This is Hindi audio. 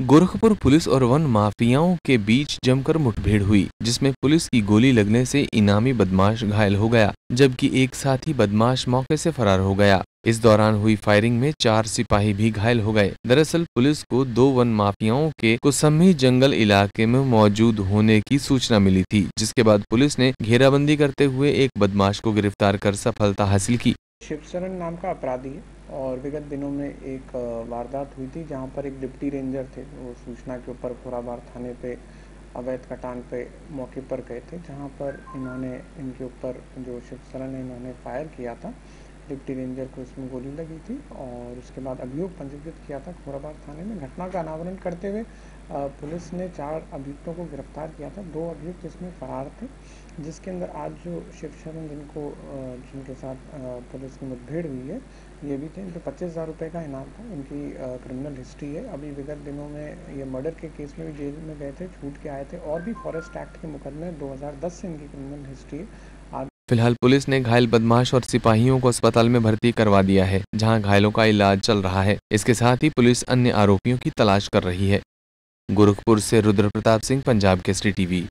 गोरखपुर पुलिस और वन माफियाओं के बीच जमकर मुठभेड़ हुई, जिसमें पुलिस की गोली लगने से इनामी बदमाश घायल हो गया, जबकि एक साथी बदमाश मौके से फरार हो गया। इस दौरान हुई फायरिंग में चार सिपाही भी घायल हो गए। दरअसल पुलिस को दो वन माफियाओं के कुसमी जंगल इलाके में मौजूद होने की सूचना मिली थी, जिसके बाद पुलिस ने घेराबंदी करते हुए एक बदमाश को गिरफ़्तार कर सफलता हासिल की। शिवशरण नाम का अपराधी है और विगत दिनों में एक वारदात हुई थी जहाँ पर एक डिप्टी रेंजर थे। वो सूचना के ऊपर खुराबार थाने पे, अवैध कटान पे मौके पर गए थे, जहाँ पर इन्होंने, इनके ऊपर जो शिवशरण है, इन्होंने फायर किया था। डिप्टी रेंजर को इसमें गोली लगी थी और उसके बाद अभियोग पंजीकृत किया था खोराबाग थाने में। घटना का अनावरण करते हुए पुलिस ने चार अभियुक्तों को गिरफ़्तार किया था। दो अभियुक्त इसमें फरार थे, जिसके अंदर आज जो शिव शरण जिनको जिनके साथ पुलिस की मुठभेड़ हुई है, ये भी थे। इनके पच्चीस हज़ार रुपये का इनाम था। इनकी क्रिमिनल हिस्ट्री है। अभी विगत दिनों में ये मर्डर के केस में भी जेल में गए थे, छूट के आए थे और भी फॉरेस्ट एक्ट के मुकदमे 2010 से इनकी क्रिमिनल हिस्ट्री है। फ़िलहाल पुलिस ने घायल बदमाश और सिपाहियों को अस्पताल में भर्ती करवा दिया है, जहाँ घायलों का इलाज चल रहा है। इसके साथ ही पुलिस अन्य आरोपियों की तलाश कर रही है। गोरखपुर से रुद्र प्रताप सिंह, पंजाब के सी टीवी।